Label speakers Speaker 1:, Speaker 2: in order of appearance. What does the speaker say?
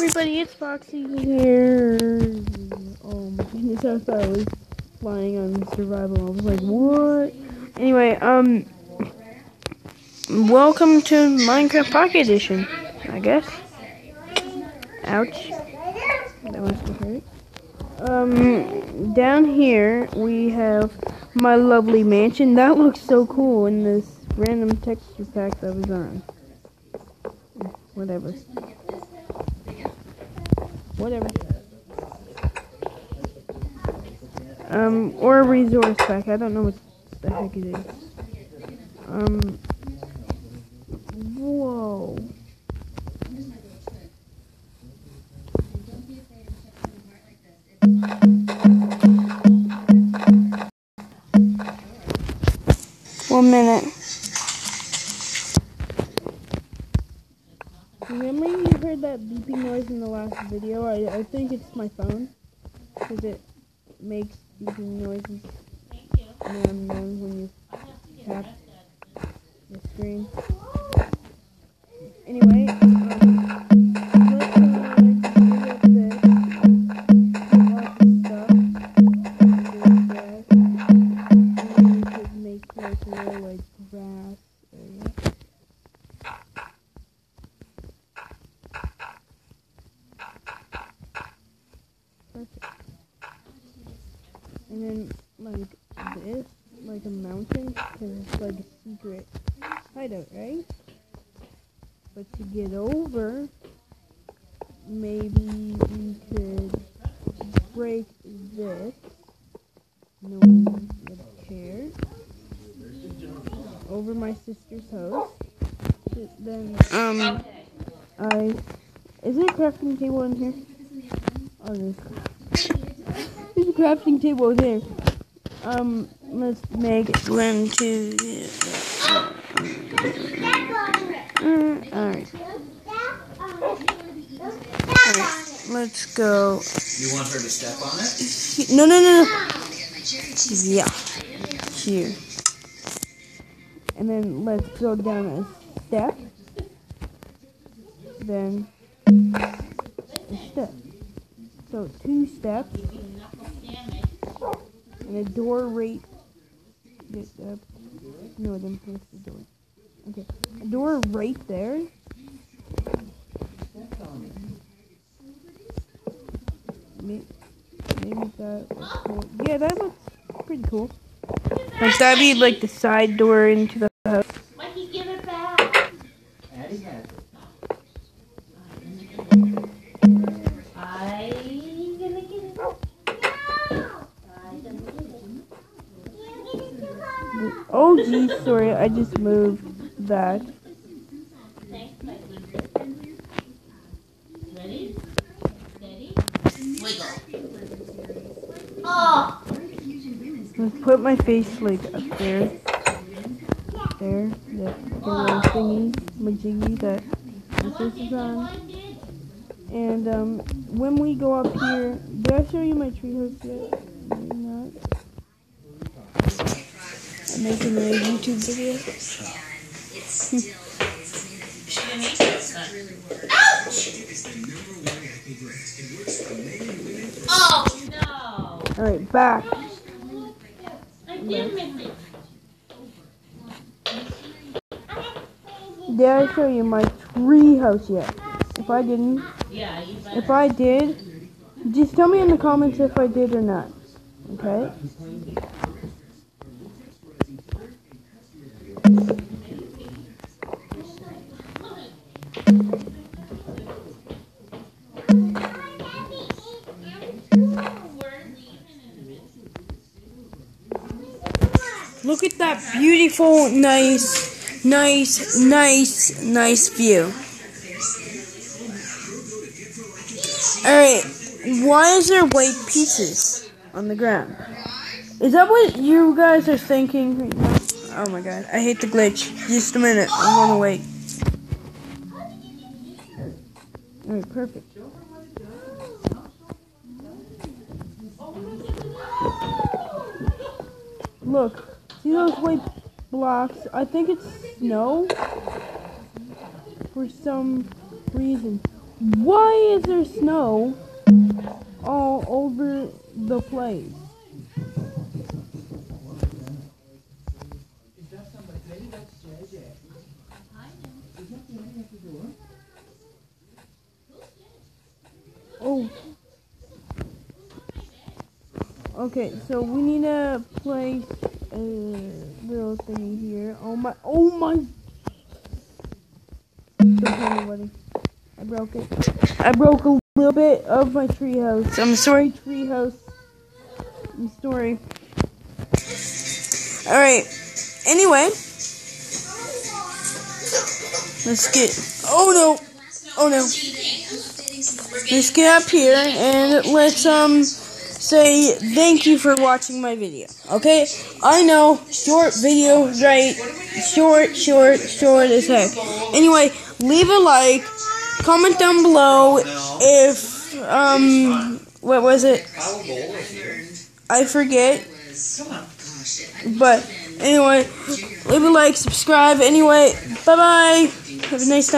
Speaker 1: everybody, it's Foxy here. Oh my goodness, I thought I was flying on survival. I was like, what? Anyway, um, welcome to Minecraft Pocket Edition, I guess. Ouch. That must have hurt. Um, down here we have my lovely mansion. That looks so cool in this random texture pack that was on. Whatever. Whatever. Um, or a resource pack. I don't know what the heck it is. Um, whoa. Remember you heard that beeping noise in the last video? I, I think it's my phone. Because it makes beeping noises and then when you tap the screen. Anyway, um, let's uh, clean up this. Get lots of stuff. There's that. And then we could make like a little like grass area. Perfect. And then like this, like a mountain, because it's like a secret hideout, right? But to get over, maybe we could break this. No one would care. Over my sister's house. Then um, I is there a crafting table in here? Oh, there's crafting table there. Um, let's make one, two, uh, alright. Alright, let's go.
Speaker 2: You want her to step on it?
Speaker 1: No, no, no, no. Yeah, here. And then let's go down a step. Then a step. So two steps. And a door right. Get up. No, then place the door. Okay, a door right there. Maybe, maybe that looks cool. Yeah, that looks pretty cool. Like that'd be like the side door into the house.
Speaker 3: Mikey, give it back.
Speaker 2: Addie has it.
Speaker 1: Oh geez, sorry, I just moved that.
Speaker 3: Oh.
Speaker 1: Let's put my face like up there. There, the, the little thingy, majiggy that my face is on. And um, when we go up here, did I show you my treehouse yet? Maybe not. I'm making a YouTube video.
Speaker 3: Oh no.
Speaker 1: Alright, back.
Speaker 3: Did.
Speaker 1: I show you my treehouse yet? If I didn't,
Speaker 3: Yeah,
Speaker 1: if I did, just tell me in the comments if I did or not. Okay? Look at that beautiful, nice, nice, nice, nice view. Alright, why is there white pieces on the ground? Is that what you guys are thinking? Oh my god, I hate the glitch. Just a minute, I'm gonna wait. Alright, perfect. Look, see those white blocks? I think it's snow for some reason. Why is there snow all over the place? Oh. Okay, so we need to place a little thingy here. Oh my! Oh my! Anybody. I broke it. I broke a little bit of my treehouse. I'm sorry, treehouse. I'm sorry. All right. Anyway, let's get. Oh no! Oh no! Let's get up here and let's um say thank you for watching my video. Okay? I know short video, right? Short, short, short as heck. Anyway, leave a like, comment down below if um what was it? I forget. But anyway, leave a like, subscribe. Anyway, bye bye. Have a nice time.